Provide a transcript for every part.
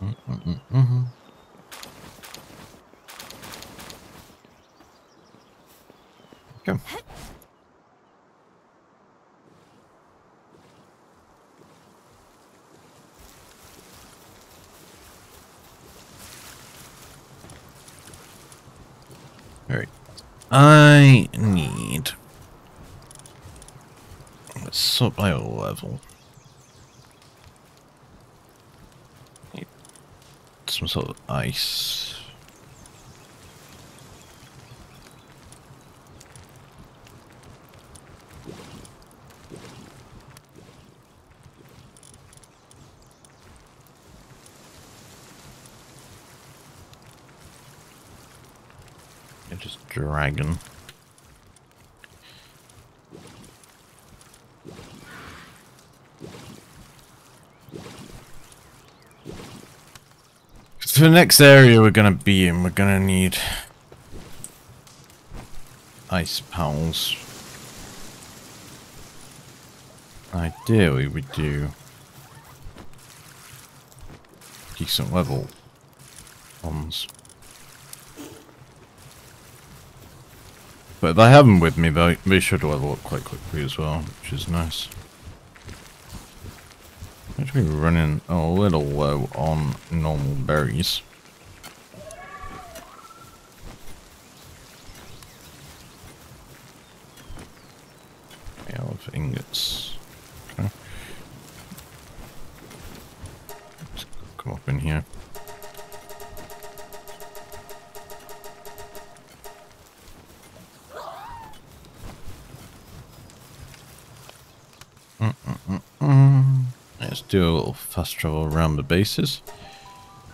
Mm Go. Alright. I need... Sort by level. Some sort of ice. Yeah, just dragon. For the next area we're gonna be in, we're gonna need ice pals. Ideally, we do decent level ones. But if I have them with me, they, they should level up quite quickly as well, which is nice. Actually running a little low on normal berries. Travel around the bases.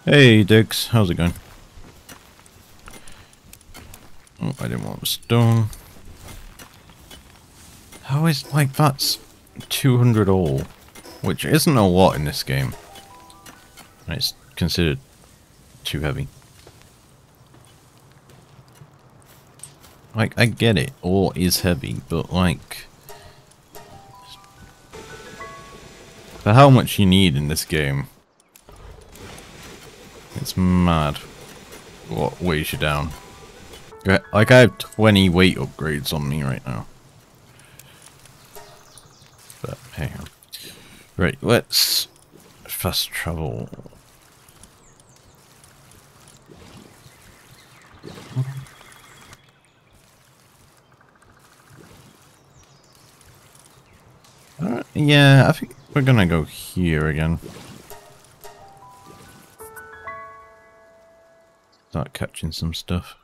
Hey, Dix, how's it going? Oh, I didn't want the stone. How is, like, that's 200 all, which isn't a lot in this game. It's considered too heavy. Like, I get it, ore is heavy, but like... For how much you need in this game, it's mad what weighs you down. Like, I have 20 weight upgrades on me right now. But, hey. Right, let's fast travel. Uh, yeah, I think we're gonna go here again. Start catching some stuff.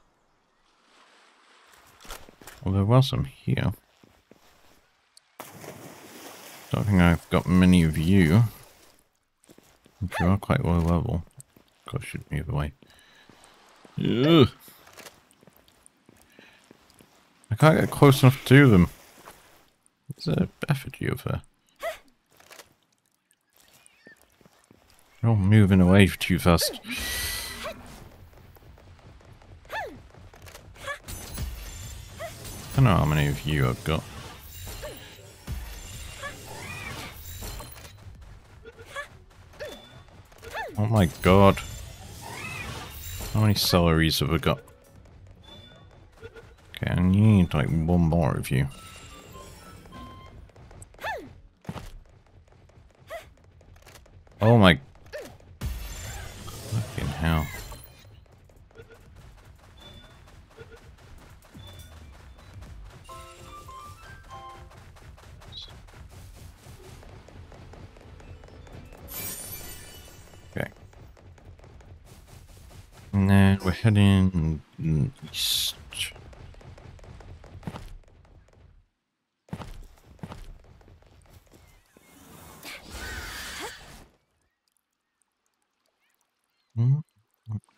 There was some here. Don't think I've got many of you. You are quite low level. God, shoot me the way. Ugh. I can't get close enough to them. It's a effigy of her. You're moving away too fast. I don't know how many of you I've got. Oh my god. How many Celarays have I got? Okay, I need like one more of you. Oh my... heading east.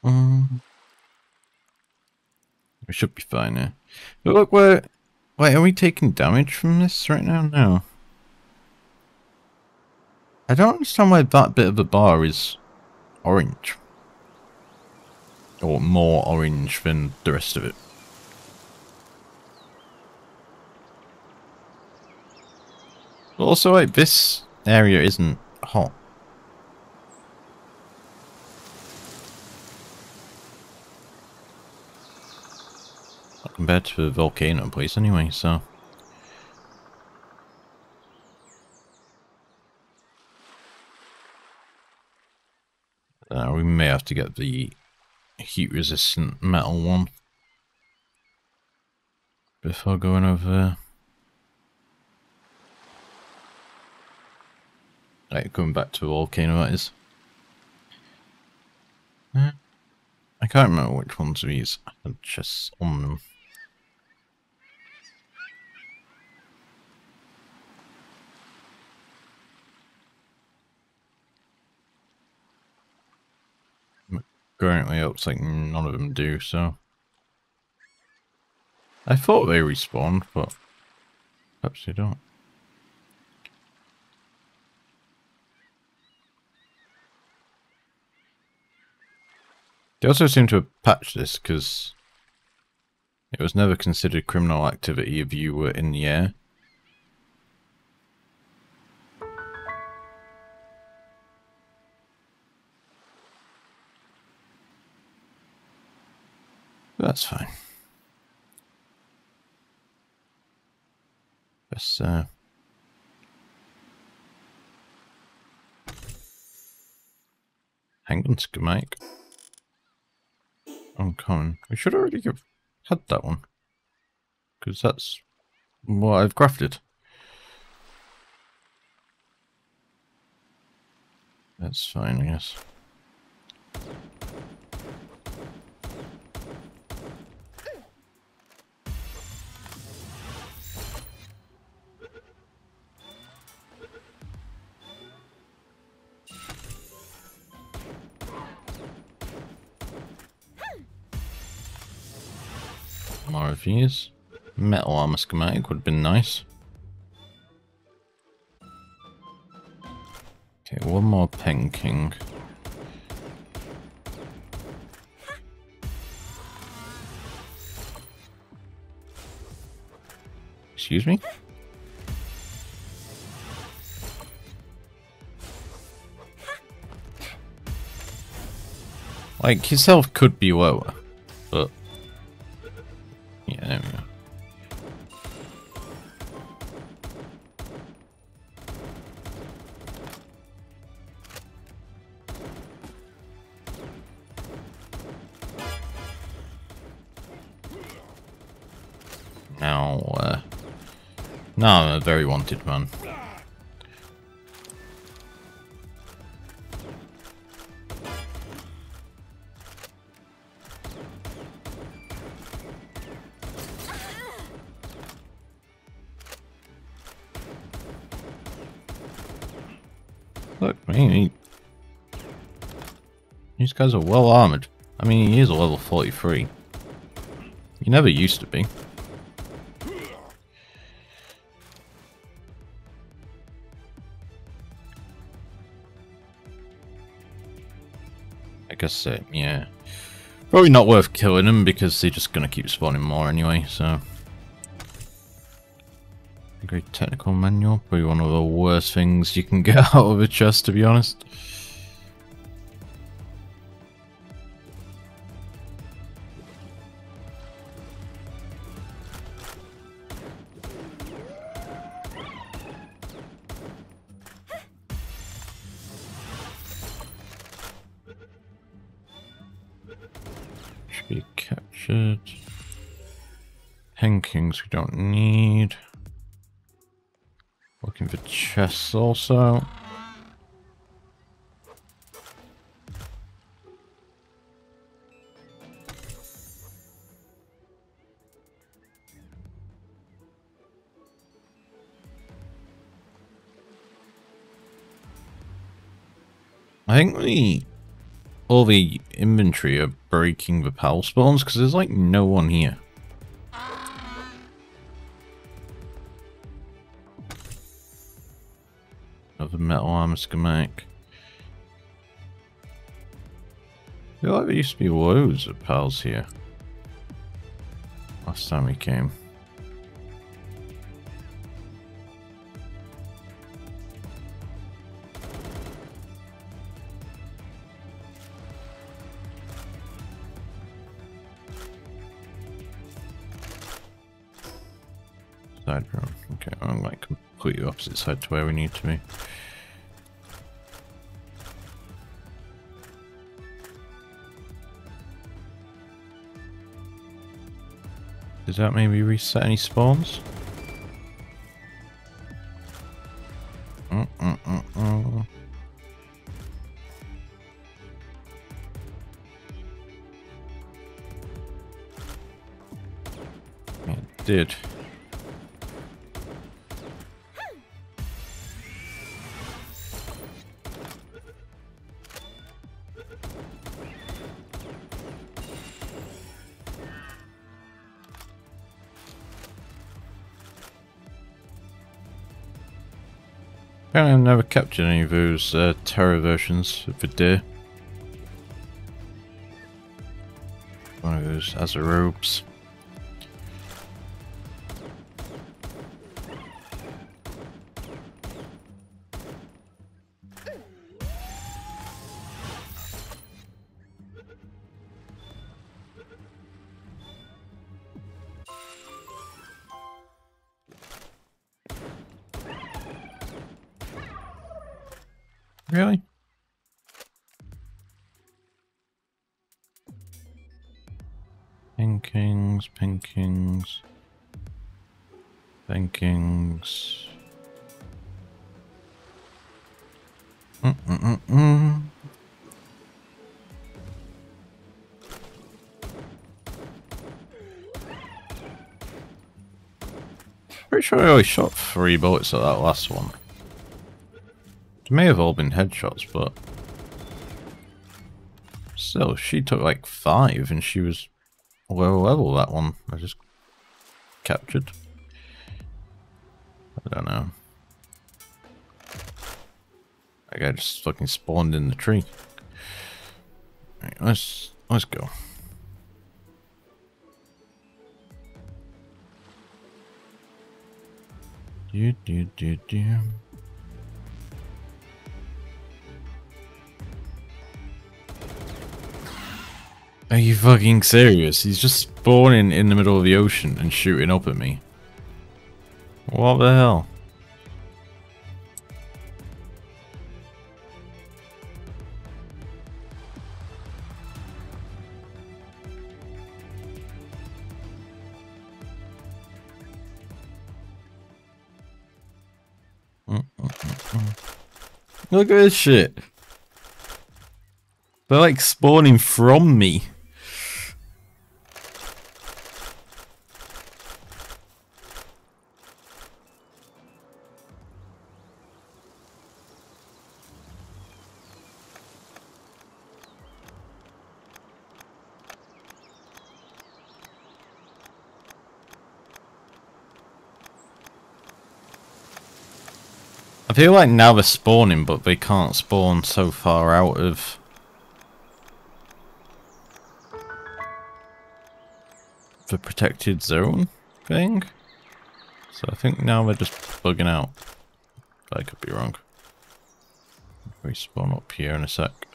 Mm. We should be fine now. But look, we're... Wait, are we taking damage from this right now? No. I don't understand why that bit of the bar is orange or more orange than the rest of it. Also, this area isn't hot. Not compared to the volcano place anyway, so... Uh, we may have to get the heat resistant metal one before going over. Right, going back to volcano that is. Uh, I can't remember which ones of these had chests on them. Currently, it looks like none of them do, so... I thought they respawned, but perhaps they don't. They also seem to have patched this because it was never considered criminal activity if you were in the air. That's fine. Let's uh hang on schematic. Uncommon. We should already have had that one. Because that's what I've crafted. That's fine, I guess. More. Metal armor schematic would have been nice. Okay, one more Penking. Excuse me? Like, his health could be lower, Now, uh, now I'm a very wanted man. Look, man, he, these guys are well armored. I mean, he is a level 43. He never used to be. I guess, uh, yeah. Probably not worth killing them because they're just going to keep spawning more anyway, so... Great technical manual. Probably one of the worst things you can get out of a chest, to be honest. Chests also. I think the all the inventory are breaking the pal spawns because there's like no one here. Armor schematic. I feel like there used to be loads of pals here. Last time we came. Side room. Okay, I'm like completely opposite side to where we need to be. That maybe reset any spawns? Did. Apparently I've never captured any of those uh, terror versions of the deer. One of those as a Really? Pretty sure I only shot three bullets at that last one. They may have all been headshots, but... Still, she took like five and she was low level, that one. I just captured. I don't know. That guy just fucking spawned in the tree. Right, let's let's go. Do do do do. Are you fucking serious? He's just spawning in the middle of the ocean and shooting up at me. What the hell? Look at this shit. They're like spawning from me. I feel like now they're spawning, but they can't spawn so far out of... the protected zone thing. So I think now they're just bugging out. I could be wrong. We spawn up here in a sec.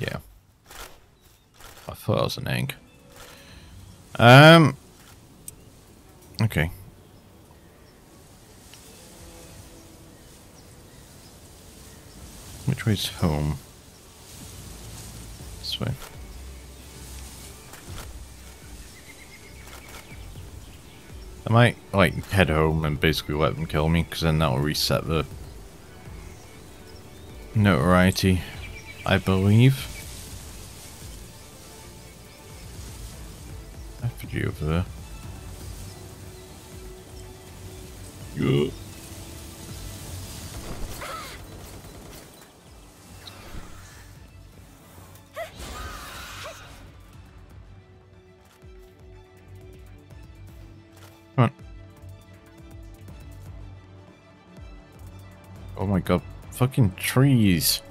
Yeah. I thought it was an egg. Um, Okay. Which way's home? This way. I might, like, head home and basically let them kill me, because then that'll reset the notoriety, I believe. Effigy over there. Yeah. Come on. Oh my god, fucking trees.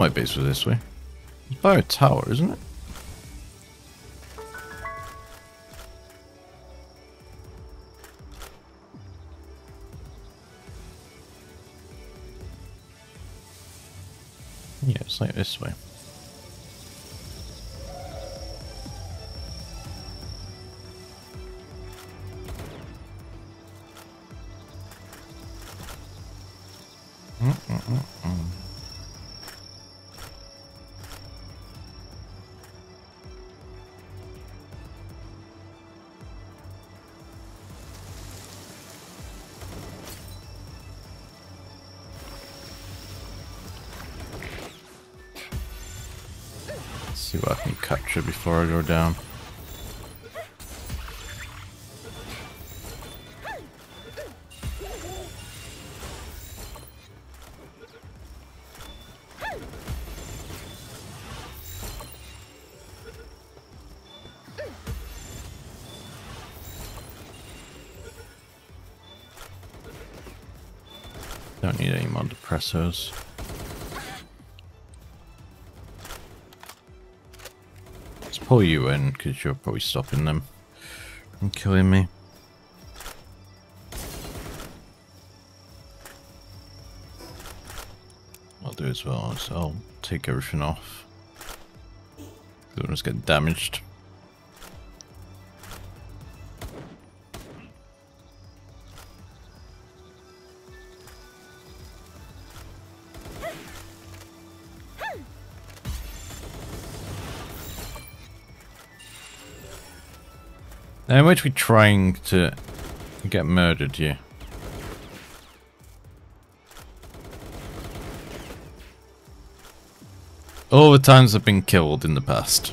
My base was this way. It's by a tower, isn't it? See what I can capture before I go down. Don't need any more Depressos. Pull you in, because you're probably stopping them from killing me. I'll do as well, so I'll take everything off. Don't just get damaged. Now, much we trying to get murdered here? All the times I've been killed in the past.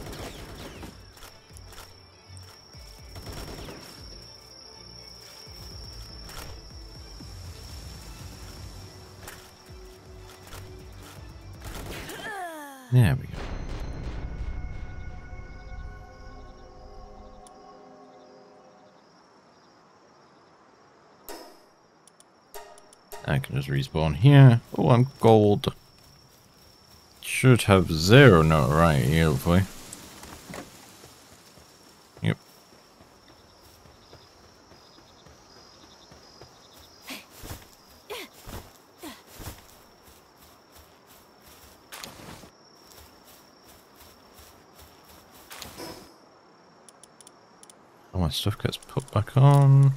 There we go. I can just respawn here. Oh, I'm gold. Should have zero note right here, hopefully. Yep. All my stuff gets put back on.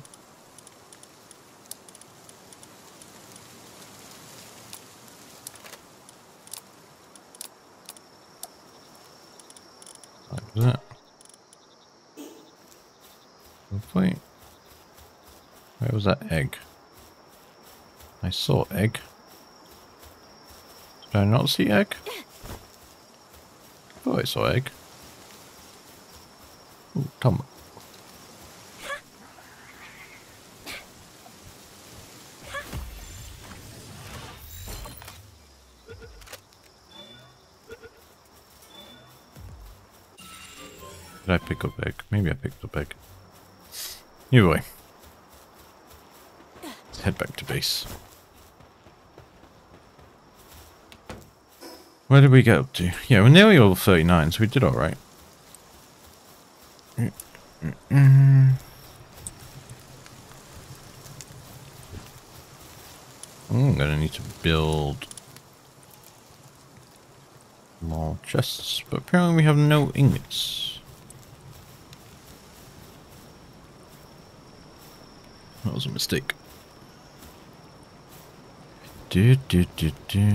Like that. Hopefully. Where was that egg? I saw egg. Did I not see egg? Oh, I saw egg. Ooh, Tom. Did I pick up egg? Maybe I picked up egg. Either way. Head back to base. Where did we get up to? Yeah, we're nearly all 39, so we did alright. I'm mm-hmm. mm-hmm. mm-hmm. mm, gonna need to build more chests, but apparently we have no ingots. That was a mistake. Do, do, do, do.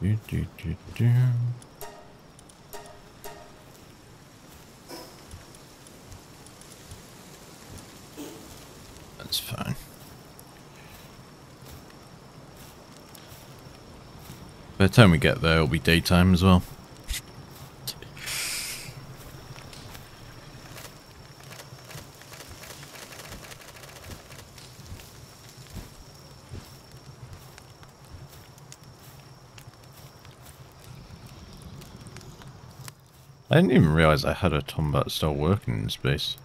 Do, do, do, do. That's fine. By the time we get there, it'll be daytime as well. I didn't even realize I had a Tombat still working in space.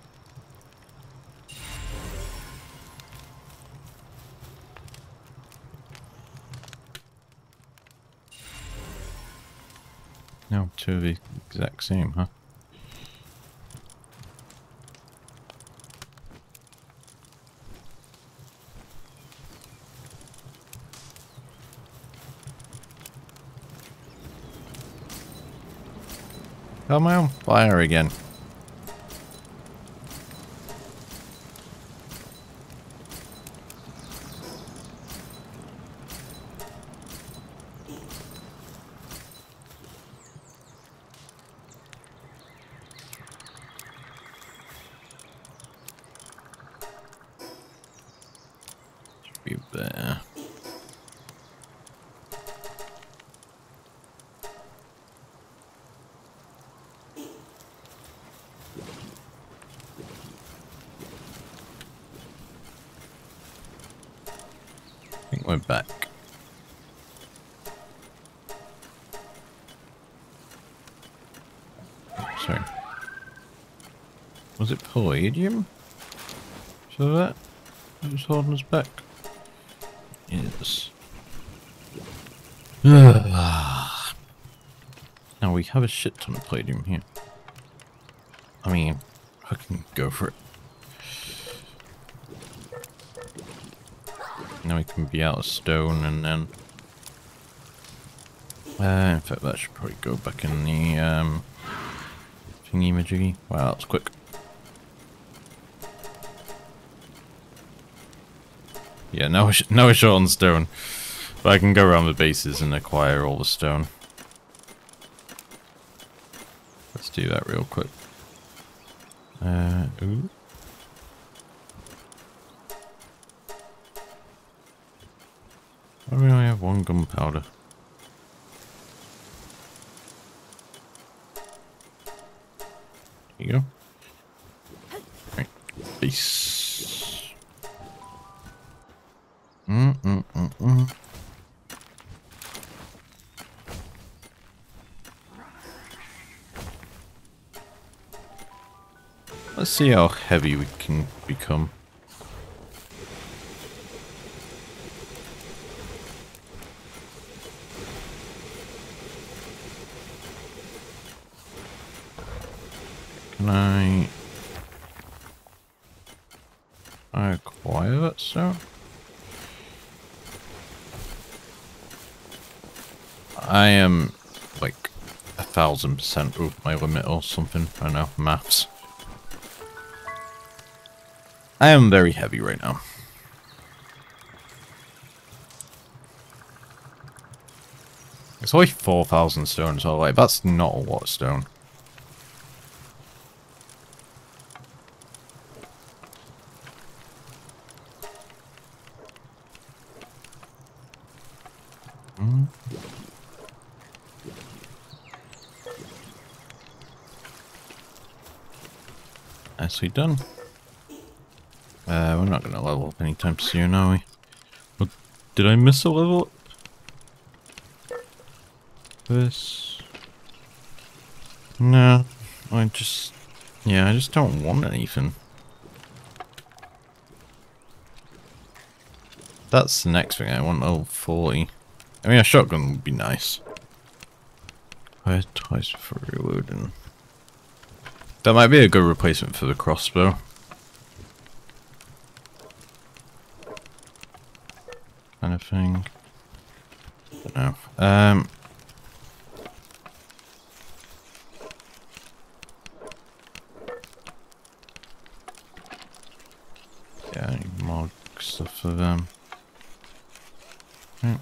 No, two of the exact same, huh? Come own fire again. Be there. I think we're back. Sorry. Was it paldium? So that was holding us back. Yes. now we have a shit ton of paldium here. I mean, I can go for it. Now we can be out of stone and then... Uh, in fact, that should probably go back in the um, thingy-majiggy. Wow, that's quick. Yeah, now we're, we're short on stone. But I can go around the bases and acquire all the stone. Let's do that real quick. Uh, ooh. Why do we only have one gunpowder? There you go. Right. Peace. Mm mm mm mm. Let's see how heavy we can become. Can I... I acquire that stone? I am like a thousand percent over my limit or something. I know, maths. I am very heavy right now. It's only 4,000 stone, so like, that's not a lot of stone. Done. Uh, we're not going to level up anytime soon, are we? What, did I miss a level? This... No, I just... Yeah, I just don't want anything. That's the next thing I want, level 40. I mean, a shotgun would be nice. Fire twice for reloading. That might be a good replacement for the crossbow. Kind of thing. Don't. Um. Yeah, I need more stuff for them. Hmm.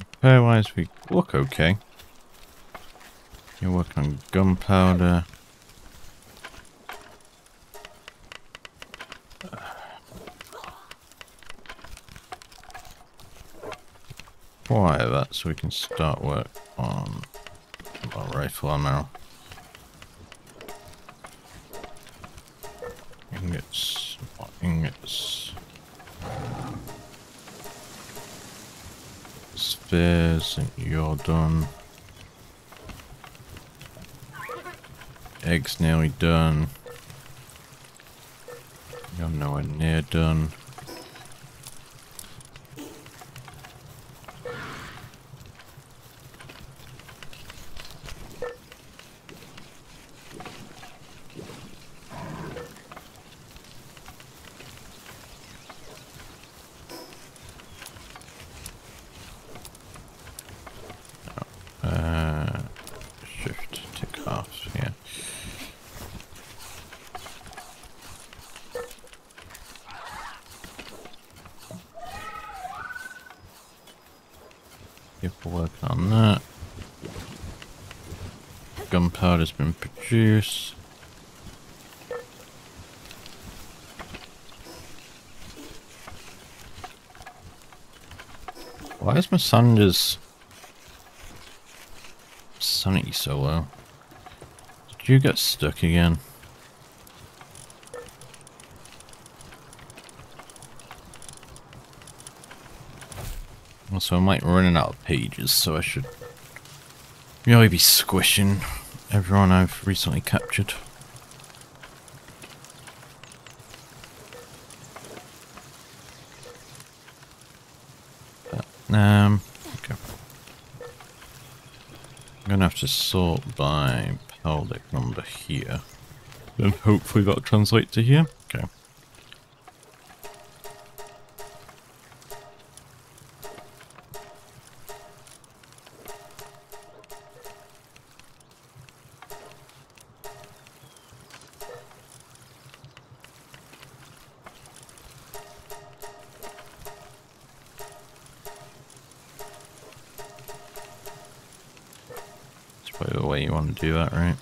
Repair-wise, we look okay. Work on gunpowder. Why that so we can start work on our rifle ammo. Ingots, ingots. Spears, and you're done. Eggs nearly done. You're nowhere near done. Produced. Why is my sun just sunny so low? Did you get stuck again? Also, I might running out of pages, so I should really be squishing everyone I've recently captured. Um, okay. I'm gonna have to sort by Paldeck number here. Then hopefully that'll translate to here. Okay. Do that, right?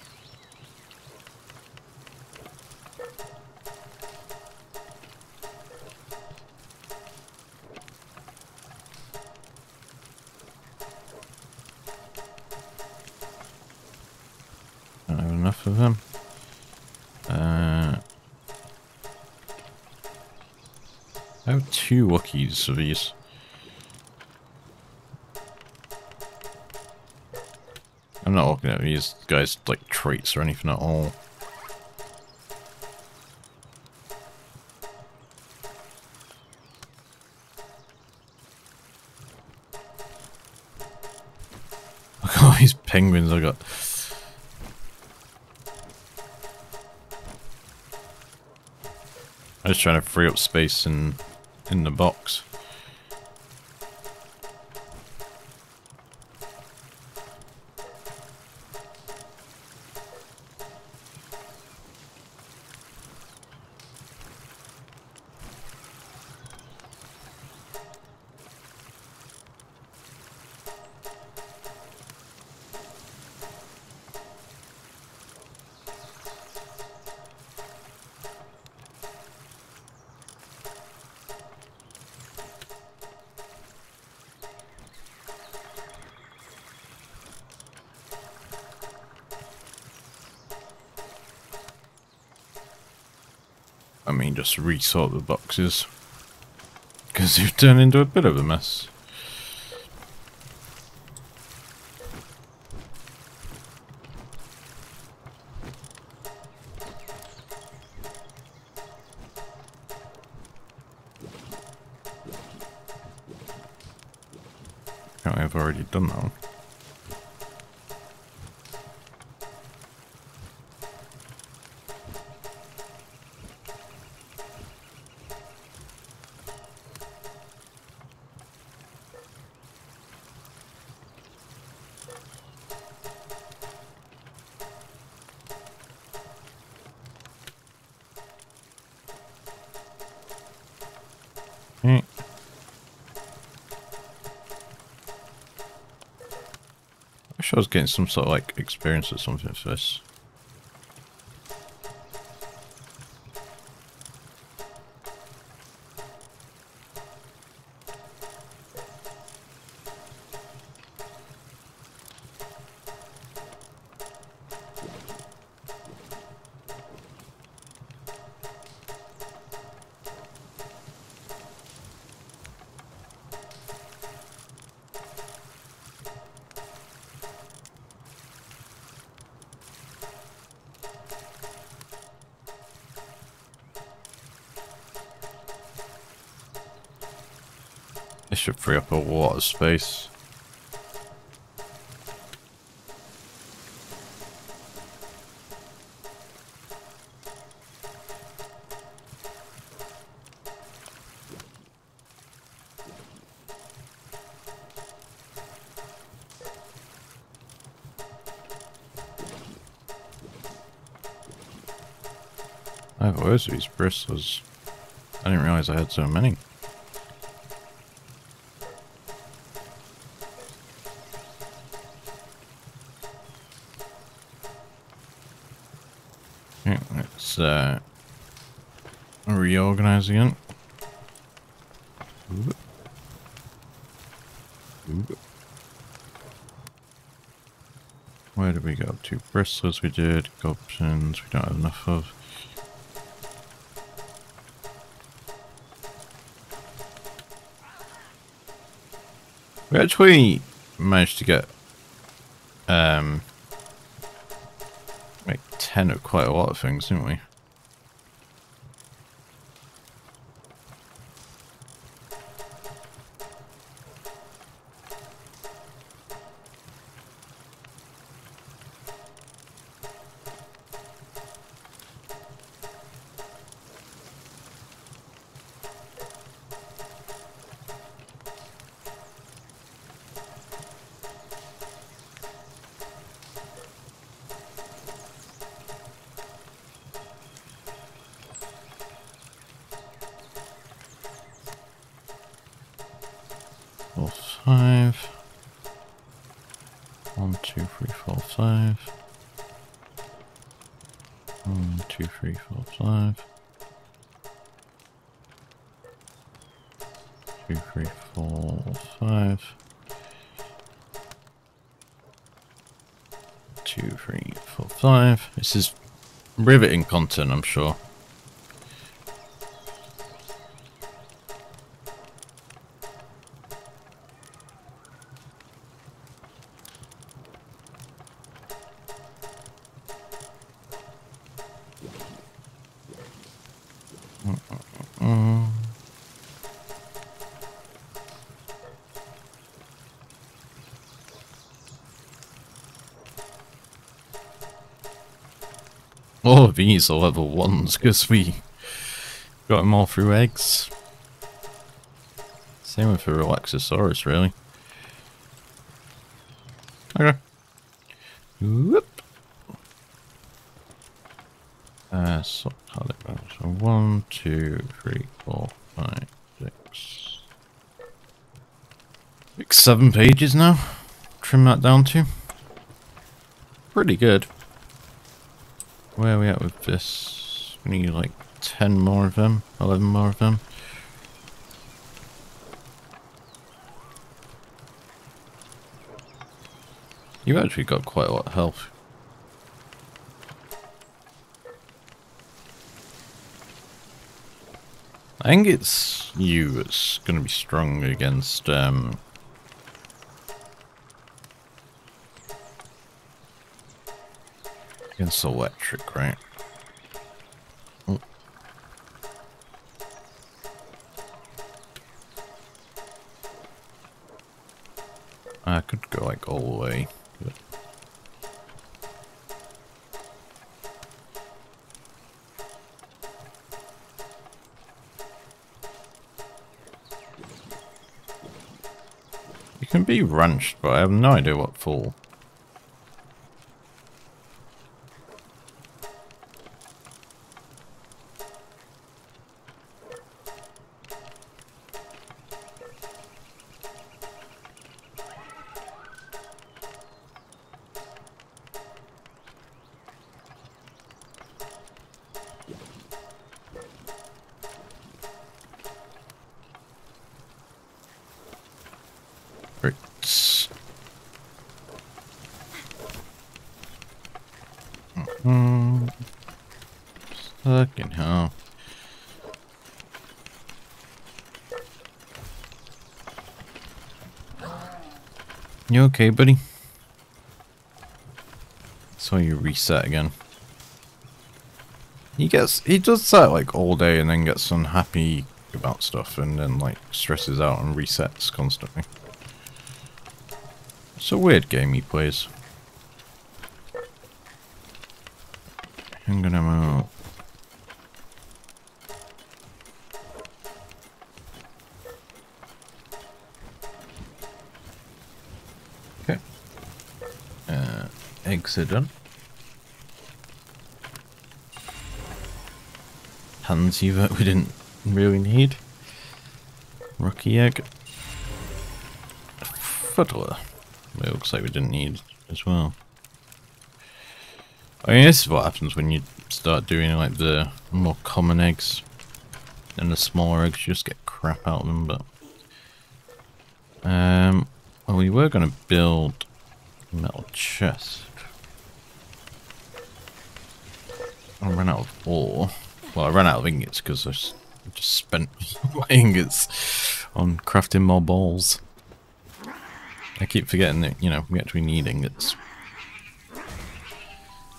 Don't have enough of them. Uh, I have two Wookiees of these. Not looking at these guys like traits or anything at all. Look at all these penguins I got. I'm just trying to free up space in in the box. Just resort the boxes. Because they've turned into a bit of a mess. I've already done that one. I was getting some sort of like experience or something for this. Space. I have of these bristles. I didn't realize I had so many. Let's uh, reorganize again. Oop. Where did we go to? Bristlas we did, Gobsons we don't have enough of. We actually managed to get um like 10 of quite a lot of things, didn't we? Five. One, two, three, four, five. One, two, three, four, five. Two, three, four, five. Two, three, four, five. This is riveting content, I'm sure. These are level ones because we got them all through eggs. Same with the Relaxaurus, really. Okay. Whoop. Uh, so, so one, two, three, four, five, six, six, seven pages now. Trim that down to. Pretty good. Where are we at with this? We need like 10 more of them, 11 more of them. You've actually got quite a lot of health. I think it's you that's going to be strong against um, Against electric, right? Oh. I could go like all the way. But... You can be wrenched, but I have no idea what for. Okay, buddy? So you reset again. He gets he does that like all day and then gets unhappy about stuff and then like stresses out and resets constantly. It's a weird game he plays. Done. Tanzee that we didn't really need. Rocky egg. Fuddler. It looks like we didn't need as well. I mean, this is what happens when you start doing like the more common eggs and the smaller eggs. You just get crap out of them, but um, well, we were going to build metal chest. I ran out of ore. Well, I ran out of ingots because I just spent my ingots on crafting more balls. I keep forgetting that, you know, we actually need ingots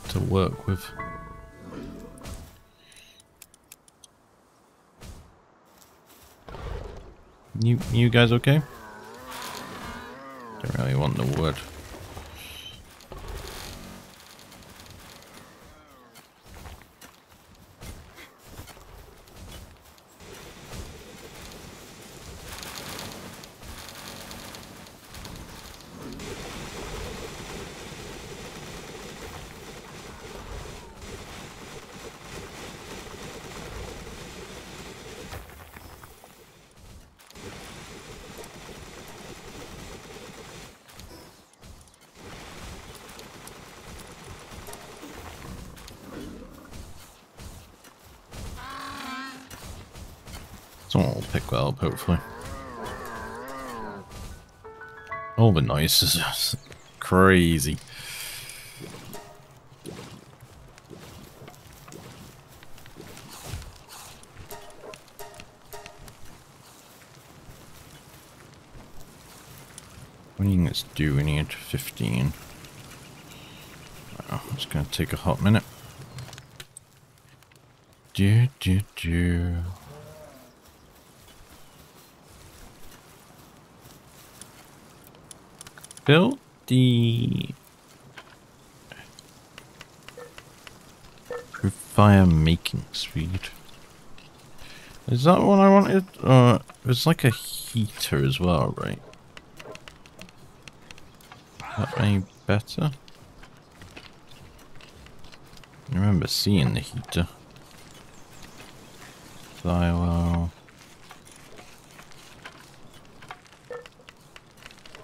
to work with. You, you guys okay? Don't really want the wood. Someone will pick that up, hopefully. All the noise is just crazy. What do you When it's due, we need 15. Oh, it's gonna take a hot minute. Do, do, do. Build the fire making speed. Is that what I wanted? Uh, it's like a heater as well, right? That any better? I remember seeing the heater. Well.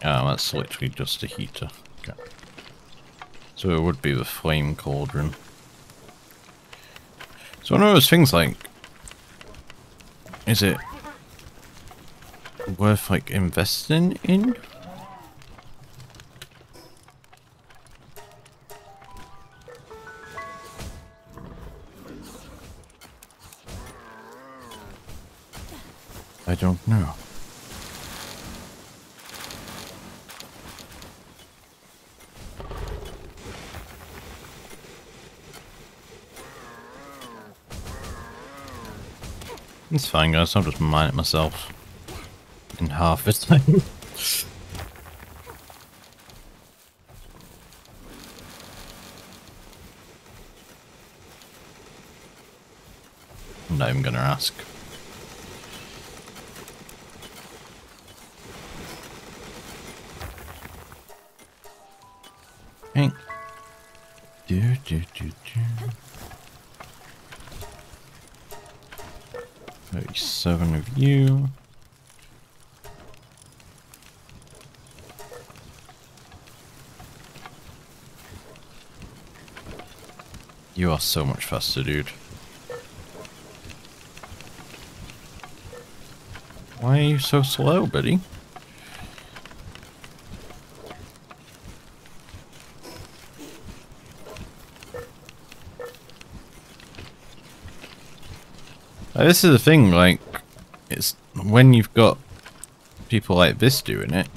Oh, that's literally just a heater. Okay. So it would be the flame cauldron. So one of those things like, is it worth like investing in? Fine, guys. I'll just mine it myself. In half the time. I'm not even gonna ask. You. You are so much faster, dude. Why are you so slow, buddy? this is the thing, like, it's when you've got people like this doing it,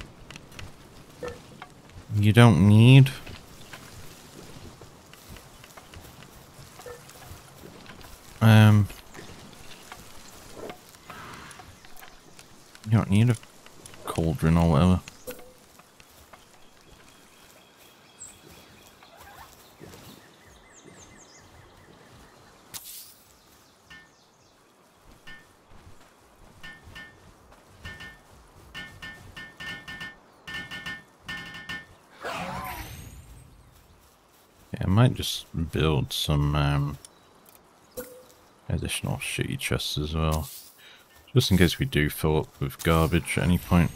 you don't need build some um, additional shitty chests as well. Just in case we do fill up with garbage at any point.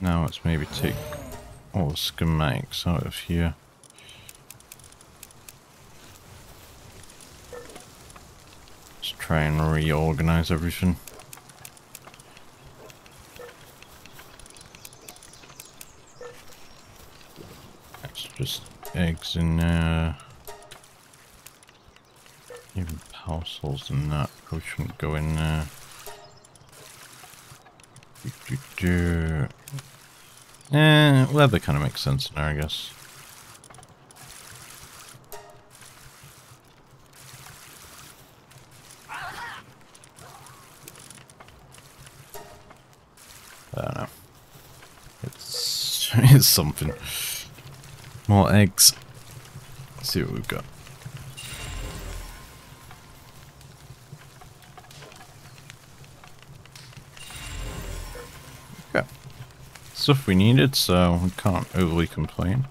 Now let's maybe take all the schematics out of here. Try and reorganize everything. That's just eggs in there. Even parcels and that probably shouldn't go in there. Do, do, do. Eh, leather kind of makes sense there, I guess. Something. More eggs. Let's see what we've got. stuff we needed, so we can't overly complain.